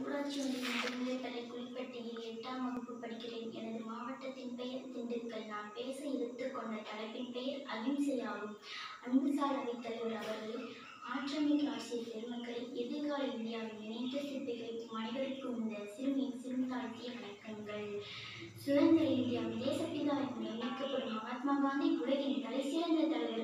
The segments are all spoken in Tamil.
ஊராட்சி ஒன்றிய முதுநிலைப்பள்ளி குளிப்பட்டியில் எட்டாம் வகுப்பு படிக்கிறேன். எனது மாவட்டத்தின் பெயர் திண்டுக்கல். நான் பேச எடுத்துக்கொண்ட தலைப்பின் பெயர் அகிம்சையாகும். அன்புசார் அவைத்தலைவர் அவர்கள் ஆற்றமிக்க ஆசிரியர் பெருமக்களை எதிர்கால இந்தியாவின் இணைந்த சிற்பிகளை அனைவருக்கும் இந்த சிறுமியின் சிறுந்தாழ்த்திய வணக்கங்கள். சுதந்திர இந்தியாவின் தேசப்பிதா என்று அழைக்கப்படும் மகாத்மா காந்தி உலகின் தலைசிறந்த தலைவர்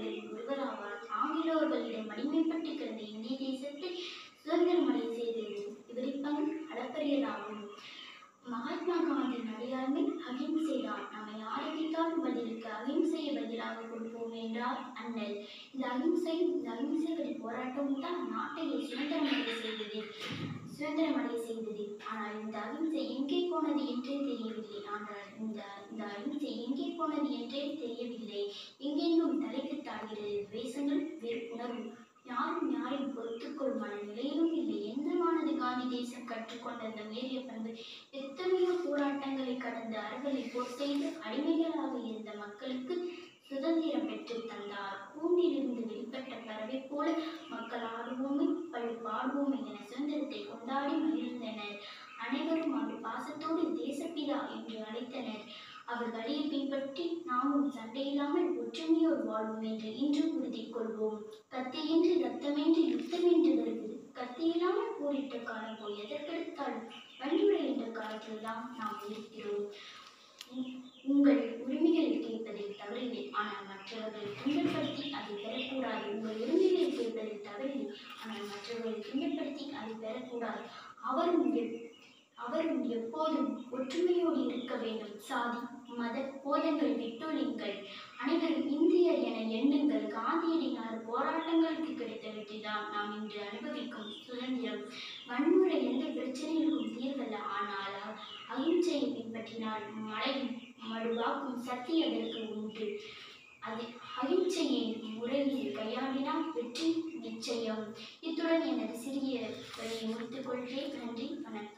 காந்தியின் அகிம்சைதான். நம்மை ஆரம்பித்தாலும் பதிலுக்கு அகிம்சையை பதிலாக கொடுப்போம் என்றார் அண்ணல். இந்த அகிம்சை இந்த அகிம்சை போராட்டமும் போராட்டம் தான் நாட்டையே சுதந்திரமடைய செய்தது. சுதந்திரமடைய செய்தது. ஆனால் இந்த அகிம்சை எங்கே போனது என்றே தெரியவில்லை. ஆனால் இந்த இந்த அகிம்சை எங்கே போனது என்றே தெரியவில்லை. எங்கெங்கும் தலைக்கிட்டாடுகிறது துவேஷங்கள் வெறுப்புணர்வு. யாரும் யாரையும் பொறுத்துக்கொள்ளும் நிலையிலும் இல்லை. எந்தமானது காந்தி தேசம் கற்றுக்கொண்ட அந்த உயரிய பண்பு? கடந்த போர் செய்து அடிமைகளாக இருந்த மக்களுக்கு சுதந்திரம் பெற்றுத் தந்தார். கூண்டிலிருந்து வெளிப்பட்ட பறவை போல மக்கள் ஆடுவோமே பழி பாடுவோமே என சுதந்திரத்தை கொண்டாடி மகிழ்ந்தனர். அனைவரும் அவர் பாசத்தோடு தேசப்பிதா என்று அழைத்தனர். அவர் வழியை பின்பற்றி நாமும் சண்டையில்லாமல் ஒற்றுமையோடு வாழ்வோம் என்று இன்றும் உறுதி கொள்வோம். கத்தியின்றி ரத்தமின்றி யுத்தமின்றி வருகிறது கத்தியில்லாமல் போரிட்ட காலம் போய் எதற்கெடுத்தாலும் வழிமுறை என்ற காலத்தில் தான் நாம் இருக்கிறோம் உம், உங்கள் உரிமைகளை கேட்பதில் தவறில்லை ஆனால் மற்றவர்களை துன்பப்படுத்தி அதை பெறக்கூடாது. உங்கள் உரிமைகளை கேட்பதில் தவறில்லை ஆனால் மற்றவர்களை துன்பப்படுத்தி அதை பெறக்கூடாது. அவரும் எப்- அவரும் எப்போதும் ஒற்றுமையோடு இருக்க வேண்டும். சாதி மத போதங்கள் விட்டொழிங்கள் அனைவரும் இந்தியர் என எண்ணுங்கள். காந்தியடிகளார் போராட்டங்களுக்கு கிடைத்த வெற்றிதான் நாம் இன்று அனுபவிக்கும் சுதந்திரம். வன்முறை எந்த பிரச்சனைகளுக்கும் தீர்வல்ல. ஆனால் அகிம்சையை பின்பற்றினால் மழையும் மடுவாக்கும் சக்தி அதற்கு உண்டு. அது அகிம்சையை முறையில் கையாளினால் வெற்றி நிச்சயம். இத்துடன் எனது சிறிய வழியை முடித்துக் கொள்கிறேன். நன்றி வணக்கம்.